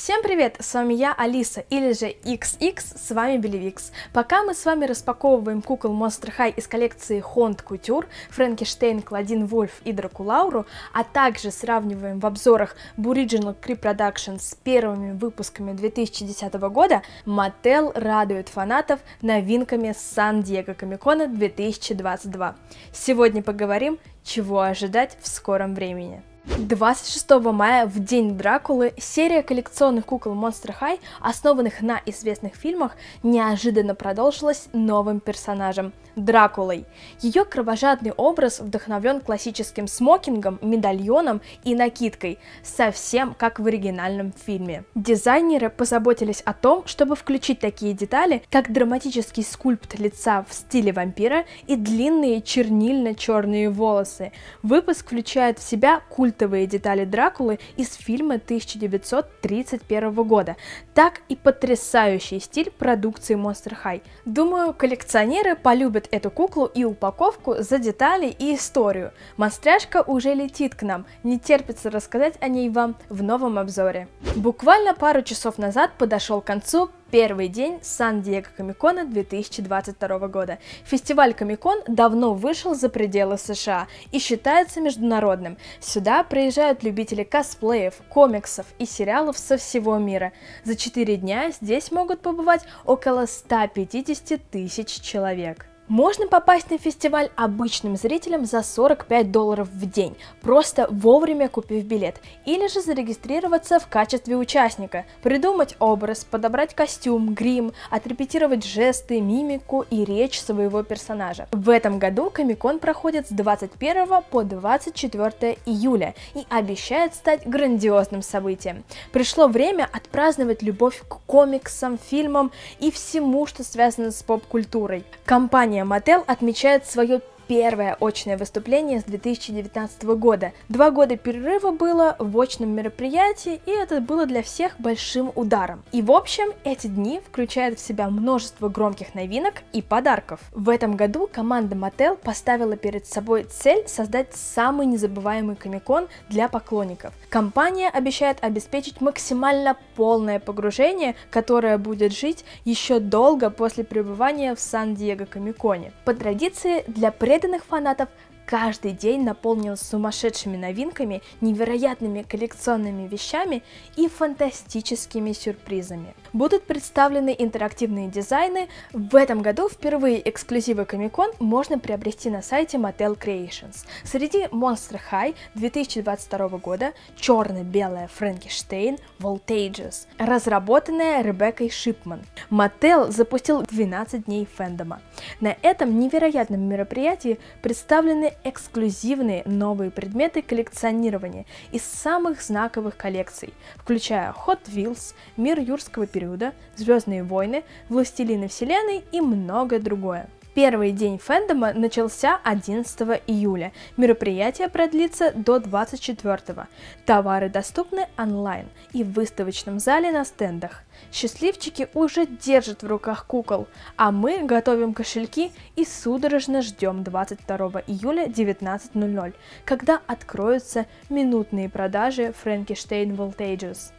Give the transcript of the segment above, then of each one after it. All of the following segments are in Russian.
Всем привет, с вами я, Алиса, или же XX, с вами Белевикс. Пока мы с вами распаковываем кукол Monster High из коллекции Хонд Couture, Фрэнкенштейн, Клодин Вольф и Дракулауру, а также сравниваем в обзорах Buriginal Cree Production с первыми выпусками 2010 года, Mattel радует фанатов новинками Сан-Диего Комикона 2022. Сегодня поговорим, чего ожидать в скором времени. 26 мая, в день Дракулы, серия коллекционных кукол Monster High, основанных на известных фильмах, неожиданно продолжилась новым персонажем – Дракулой. Ее кровожадный образ вдохновлен классическим смокингом, медальоном и накидкой, совсем как в оригинальном фильме. Дизайнеры позаботились о том, чтобы включить такие детали, как драматический скульпт лица в стиле вампира и длинные чернильно-черные волосы. Выпуск включает в себя культ культовые детали Дракулы из фильма 1931 года, так и потрясающий стиль продукции Monster High. Думаю, коллекционеры полюбят эту куклу и упаковку за детали и историю. Монстряшка уже летит к нам, не терпится рассказать о ней вам в новом обзоре. Буквально пару часов назад подошел к концу Первый день Сан-Диего Комикона 2022 года. Фестиваль Комикон давно вышел за пределы США и считается международным. Сюда приезжают любители косплеев, комиксов и сериалов со всего мира. За 4 дня здесь могут побывать около 150 тысяч человек. Можно попасть на фестиваль обычным зрителям за 45 долларов в день, просто вовремя купив билет, или же зарегистрироваться в качестве участника, придумать образ, подобрать костюм, грим, отрепетировать жесты, мимику и речь своего персонажа. В этом году Комикон проходит с 21 по 24 июля и обещает стать грандиозным событием. Пришло время отпраздновать любовь к комиксам, фильмам и всему, что связано с поп-культурой. Компания Компания Mattel отмечает свое первое очное выступление с 2019 года. Два года перерыва было в очном мероприятии, и это было для всех большим ударом. И в общем, эти дни включают в себя множество громких новинок и подарков. В этом году команда Mattel поставила перед собой цель создать самый незабываемый комикон для поклонников. Компания обещает обеспечить максимально полное погружение, которое будет жить еще долго после пребывания в Сан-Диего Комиконе. По традиции, для пред преданных фанатов каждый день наполнен сумасшедшими новинками, невероятными коллекционными вещами и фантастическими сюрпризами. Будут представлены интерактивные дизайны. В этом году впервые эксклюзивы Comic-Con можно приобрести на сайте Mattel Creations. Среди Monster High 2022 года черно-белая Фрэнкенштейн Voltages, разработанная Ребеккой Шипман. Mattel запустил 12 дней фэндома. На этом невероятном мероприятии представлены эксклюзивные новые предметы коллекционирования из самых знаковых коллекций, включая Hot Wheels, Мир юрского периода, Звездные войны, Властелины вселенной и многое другое. Первый день фэндома начался 11 июля. Мероприятие продлится до 24. Товары доступны онлайн и в выставочном зале на стендах. Счастливчики уже держат в руках кукол, а мы готовим кошельки и судорожно ждем 22 июля 19.00, когда откроются минутные продажи Frankenstein Voltages.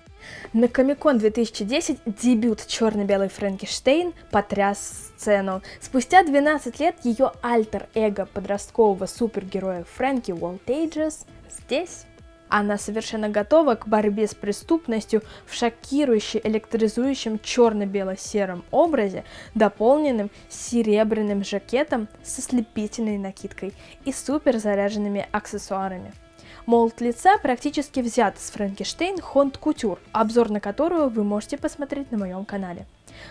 На Комикон 2010 дебют черно-белый Фрэнкенштейн потряс сцену. Спустя 12 лет ее альтер-эго подросткового супергероя Фрэнки Уолтейджес здесь. Она совершенно готова к борьбе с преступностью в шокирующе электризующем черно-бело-сером образе, дополненным серебряным жакетом со слепительной накидкой и супер заряженными аксессуарами. Молд лица практически взят с Франкенштейн Хонд Кутюр, обзор на которую вы можете посмотреть на моем канале.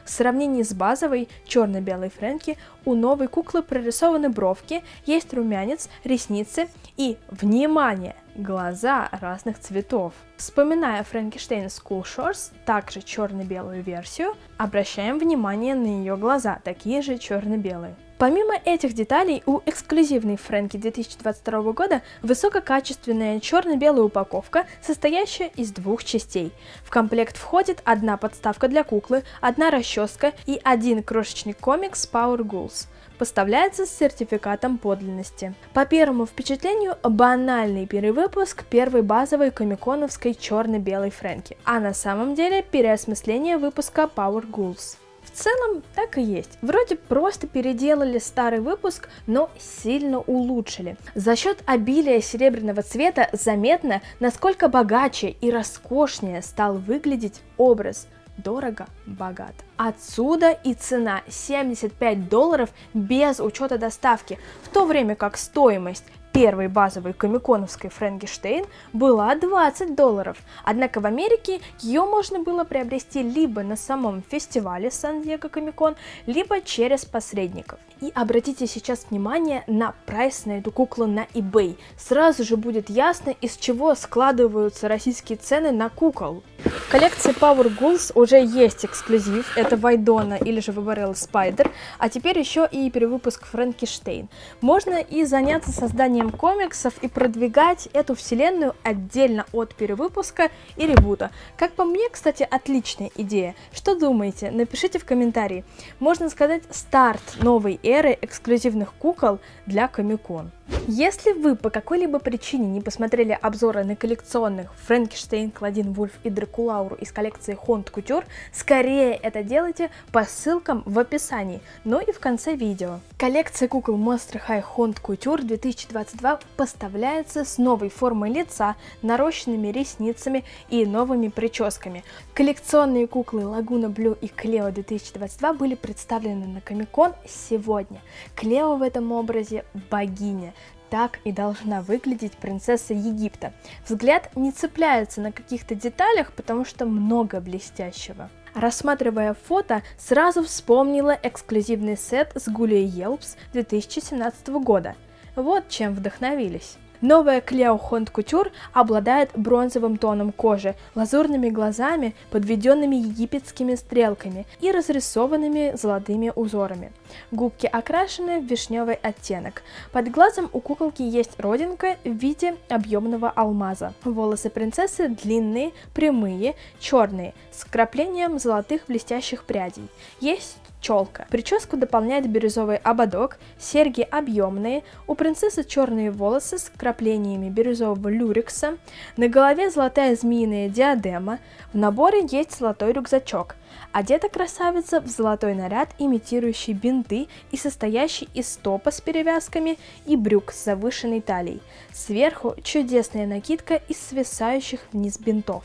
В сравнении с базовой черно-белой Фрэнки у новой куклы прорисованы бровки, есть румянец, ресницы и, внимание, глаза разных цветов. Вспоминая Франкенштейн School Shores, также черно-белую версию, обращаем внимание на ее глаза, такие же черно-белые. Помимо этих деталей, у эксклюзивной Фрэнки 2022 года высококачественная черно-белая упаковка, состоящая из двух частей. В комплект входит одна подставка для куклы, одна расческа и один крошечный комикс Power Ghouls. поставляется с сертификатом подлинности. По первому впечатлению, банальный перевыпуск первой базовой комиконовской черно-белой Фрэнки, а на самом деле переосмысление выпуска Power Ghouls. В целом так и есть. Вроде просто переделали старый выпуск, но сильно улучшили. За счет обилия серебряного цвета заметно, насколько богаче и роскошнее стал выглядеть образ. Дорого, богато. Отсюда и цена 75 долларов без учета доставки, в то время как стоимость первой базовой комиконовской Франкенштейн была 20 долларов, однако в Америке ее можно было приобрести либо на самом фестивале Сан-Диего Комикон, либо через посредников. И обратите сейчас внимание на прайс на эту куклу на eBay. Сразу же будет ясно, из чего складываются российские цены на кукол. В коллекции Power Ghouls уже есть эксклюзив, это Вайдона или же Вабарелла Спайдер, а теперь еще и перевыпуск Франкенштейн. Можно и заняться созданием созданием комиксов и продвигать эту вселенную отдельно от перевыпуска и ребута. Как по мне, кстати, отличная идея. Что думаете? Напишите в комментарии. Можно сказать старт новой эры эксклюзивных кукол для Комикон. Если вы по какой-либо причине не посмотрели обзоры на коллекционных Фрэнкенштейн, Клодин Вульф и Дракулауру из коллекции Хонд Кутюр, скорее это делайте по ссылкам в описании, но и в конце видео. Коллекция кукол Monster High Хонд Кутюр 2022 поставляется с новой формой лица, нарощенными ресницами и новыми прическами. Коллекционные куклы Лагуна Блю и Клео 2022 были представлены на Комикон сегодня. Клео в этом образе богиня, так и должна выглядеть принцесса Египта. Взгляд не цепляется на каких-то деталях, потому что много блестящего. Рассматривая фото, сразу вспомнила эксклюзивный сет с Гулей Елпс 2017 года. Вот чем вдохновились. Новая Клео Хонд Кутюр обладает бронзовым тоном кожи, лазурными глазами, подведенными египетскими стрелками и разрисованными золотыми узорами. Губки окрашены в вишневый оттенок. Под глазом у куколки есть родинка в виде объемного алмаза. Волосы принцессы длинные, прямые, черные, с краплением золотых блестящих прядей. Есть челка. Прическу дополняет бирюзовый ободок, серьги объемные, у принцессы черные волосы с краплениями бирюзового люрикса, на голове золотая змеиная диадема, в наборе есть золотой рюкзачок. Одета красавица в золотой наряд, имитирующий бинты и состоящий из топа с перевязками и брюк с завышенной талией. Сверху чудесная накидка из свисающих вниз бинтов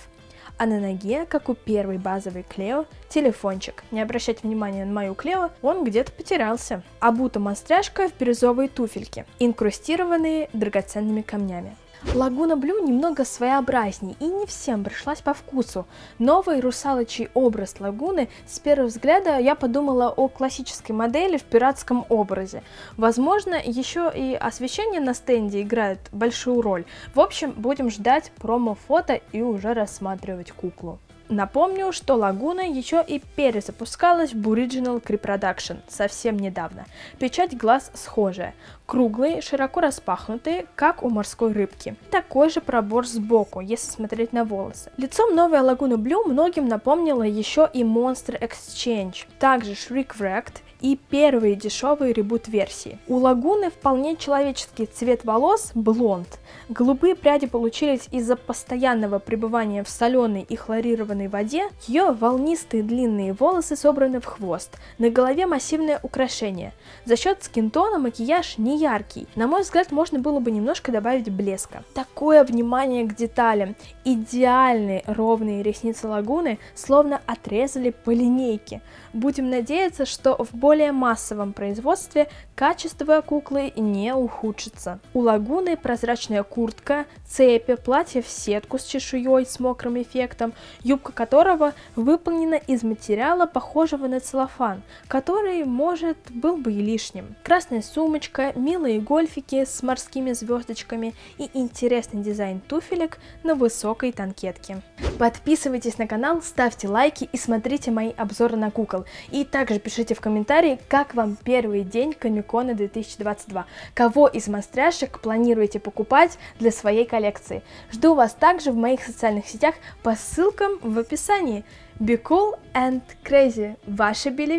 а на ноге, как у первой базовой Клео, телефончик. Не обращайте внимания на мою Клео, он где-то потерялся. Обута монстряшка в бирюзовые туфельки, инкрустированные драгоценными камнями. Лагуна Блю немного своеобразней и не всем пришлась по вкусу. Новый русалочий образ лагуны, с первого взгляда я подумала о классической модели в пиратском образе. Возможно, еще и освещение на стенде играет большую роль. В общем, будем ждать промо-фото и уже рассматривать куклу. Напомню, что Лагуна еще и перезапускалась в Original Reproduction совсем недавно. Печать глаз схожая, круглые, широко распахнутые, как у морской рыбки. Такой же пробор сбоку, если смотреть на волосы. Лицом новая Лагуна Блю многим напомнила еще и Monster Exchange, также Shriek Wrecked и первые дешевые ребут-версии. У Лагуны вполне человеческий цвет волос – блонд. Голубые пряди получились из-за постоянного пребывания в соленой и хлорированной воде. Ее волнистые длинные волосы собраны в хвост. На голове массивное украшение. За счет скинтона макияж не яркий. На мой взгляд, можно было бы немножко добавить блеска. Такое внимание к деталям. Идеальные ровные ресницы Лагуны словно отрезали по линейке. Будем надеяться, что в более массовом производстве качество куклы не ухудшится. У лагуны прозрачная куртка, цепи, платье в сетку с чешуей с мокрым эффектом, юбка которого выполнена из материала, похожего на целлофан, который, может, был бы и лишним. Красная сумочка, милые гольфики с морскими звездочками и интересный дизайн туфелек на высокой танкетке. Подписывайтесь на канал, ставьте лайки и смотрите мои обзоры на кукол. И также пишите в комментарии, как вам первый день Комикона 2022. Кого из монстряшек планируете покупать для своей коллекции? Жду вас также в моих социальных сетях по ссылкам в описании. Be cool and crazy. Ваша Билли.